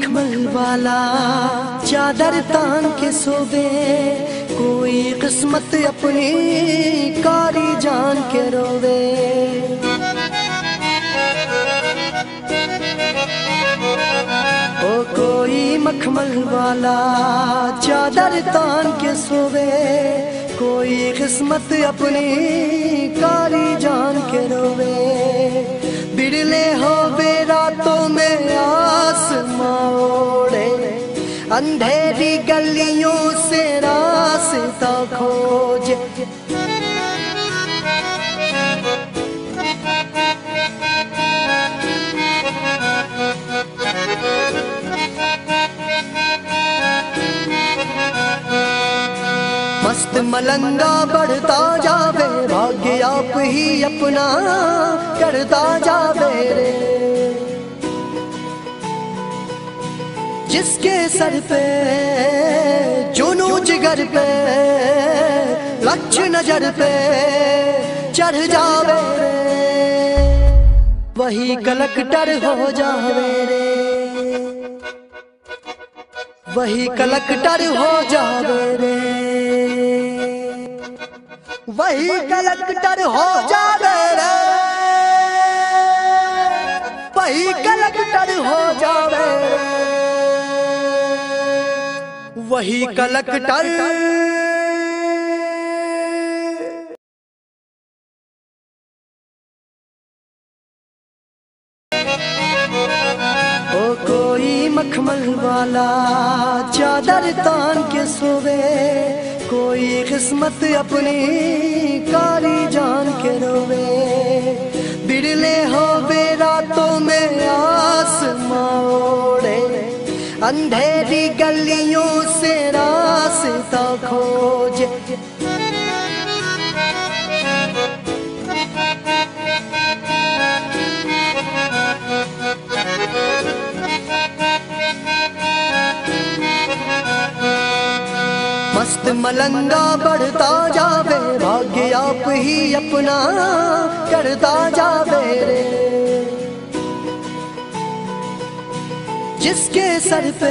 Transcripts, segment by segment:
والا چادر تان کے صوبے کوئی قسمت اپنی کاری جان کے روے۔ او کوئی مکھمل والا چادر تان کے صوبے کوئی قسمت اپنی کاری مست ملنگا بڑھتا جاوے بھاگیہ آپ ہی اپنا کرتا جاوے رے جس کے سر پہ جنو جگر پہ لچ نظر پہ چڑھ جاوے رے وہی کلکٹر ہو جاوے رے وہی کلکٹر ہو جاوے رے وہی کلکٹر ہو جاوے رے وہی کلکٹر ہو جاوے رے وہی کوئی مکھمل والا چادر تان کے صوبے کوئی قسمت اپنی کاری جان کے روے۔ بڑلے ہو بے راتوں میں آسمان اوڑے۔ اندھیری گلیوں سے راستہ کھوجے۔ مست ملنگا بڑھتا جاوے بھاگیہ آپ ہی اپنا کرتا جاوے رے جس کے سر پہ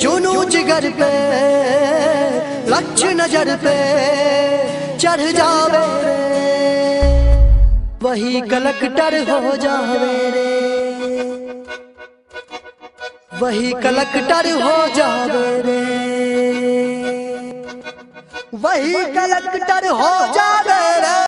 جنو جگر پہ لچ نظر پہ چڑھ جاوے رے وہی کلکٹر ہو جاوے رے وہی کلکٹر ہو جاوے رے وہی کلکٹر ہو جاوے